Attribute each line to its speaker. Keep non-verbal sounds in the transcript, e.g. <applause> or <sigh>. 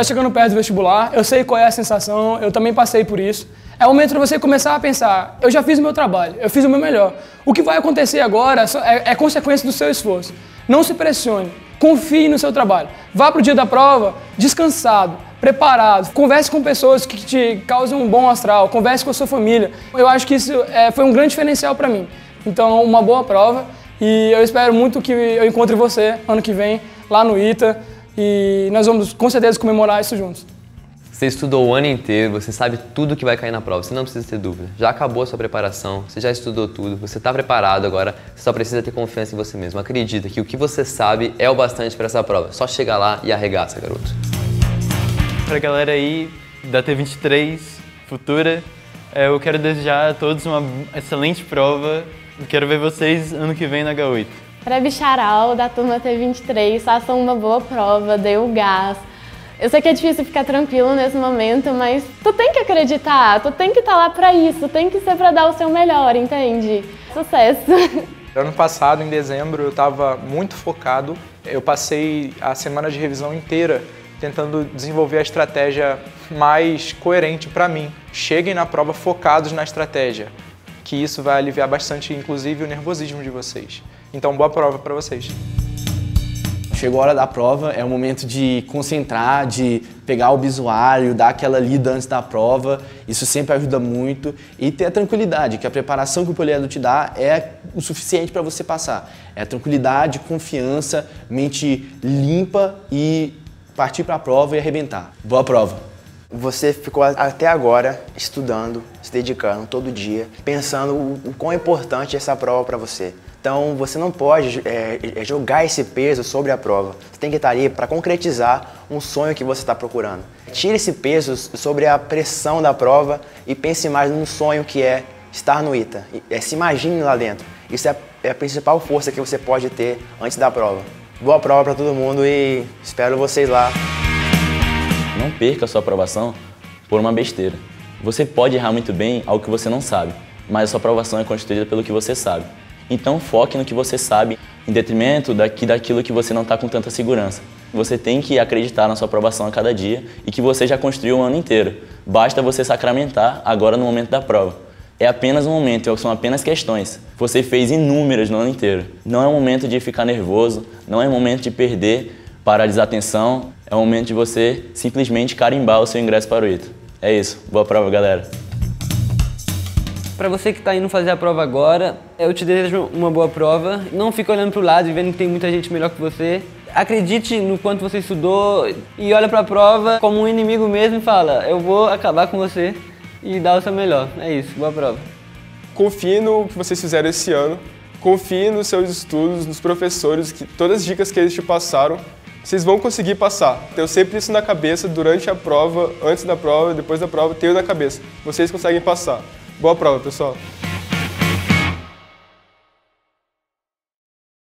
Speaker 1: está chegando perto do vestibular, eu sei qual é a sensação, eu também passei por isso. É o momento de você começar a pensar: eu já fiz o meu trabalho, eu fiz o meu melhor. O que vai acontecer agora é, é consequência do seu esforço. Não se pressione, confie no seu trabalho. Vá para o dia da prova descansado, preparado. Converse com pessoas que te causam um bom astral, converse com a sua família. Eu acho que isso é, foi um grande diferencial para mim. Então, uma boa prova e eu espero muito que eu encontre você ano que vem lá no ITA e nós vamos com certeza comemorar isso juntos.
Speaker 2: Você estudou o ano inteiro, você sabe tudo que vai cair na prova, você não precisa ter dúvida. Já acabou a sua preparação, você já estudou tudo, você está preparado agora, você só precisa ter confiança em você mesmo. Acredita que o que você sabe é o bastante para essa prova. Só chega lá e arregaça, garoto.
Speaker 3: Para a galera aí da T23 futura, é, eu quero desejar a todos uma excelente prova. Quero ver vocês ano que vem na H8.
Speaker 4: Para Bicharal, da turma T23, façam uma boa prova, dê o gás eu sei que é difícil ficar tranquilo nesse momento, mas tu tem que acreditar, tu tem que estar tá lá para isso, tem que ser para dar o seu melhor, entende? Sucesso! <laughs>
Speaker 5: Ano passado, em dezembro, eu estava muito focado. Eu passei a semana de revisão inteira tentando desenvolver a estratégia mais coerente para mim. Cheguem na prova focados na estratégia, que isso vai aliviar bastante, inclusive, o nervosismo de vocês. Então, boa prova para vocês.
Speaker 6: Chegou a hora da prova, é o momento de concentrar, de pegar o bisuário, dar aquela lida antes da prova. Isso sempre ajuda muito. E ter a tranquilidade, que a preparação que o poliedro te dá é o suficiente para você passar. É tranquilidade, confiança, mente limpa e partir para a prova e arrebentar. Boa prova!
Speaker 7: Você ficou até agora estudando, se dedicando todo dia, pensando o, quão importante é essa prova para você. Então você não pode é, é, jogar esse peso sobre a prova. Você tem que estar ali para concretizar um sonho que você está procurando. Tire esse peso sobre a pressão da prova e pense mais num sonho que é estar no ITA. É, se imagine lá dentro. Isso é, é a principal força que você pode ter antes da prova. Boa prova para todo mundo e espero vocês lá.
Speaker 8: Não perca a sua aprovação por uma besteira. Você pode errar muito bem algo que você não sabe, mas a sua aprovação é construída pelo que você sabe. Então foque no que você sabe, em detrimento daqui, daquilo que você não está com tanta segurança. Você tem que acreditar na sua aprovação a cada dia e que você já construiu o ano inteiro. Basta você sacramentar agora no momento da prova. É apenas um momento, são apenas questões. Você fez inúmeras no ano inteiro. Não é um momento de ficar nervoso, não é um momento de perder para a desatenção, é um momento de você simplesmente carimbar o seu ingresso para o ITA. É isso. Boa prova, galera.
Speaker 9: Para você que está indo fazer a prova agora, eu te desejo uma boa prova. Não fique olhando para o lado e vendo que tem muita gente melhor que você. Acredite no quanto você estudou e olha para a prova como um inimigo mesmo e fala: eu vou acabar com você e dar o seu melhor. É isso, boa prova.
Speaker 10: Confie no que vocês fizeram esse ano. Confie nos seus estudos, nos professores, que todas as dicas que eles te passaram, vocês vão conseguir passar. Tenho sempre isso na cabeça durante a prova, antes da prova, depois da prova, tenho na cabeça. Vocês conseguem passar. Boa prova, pessoal.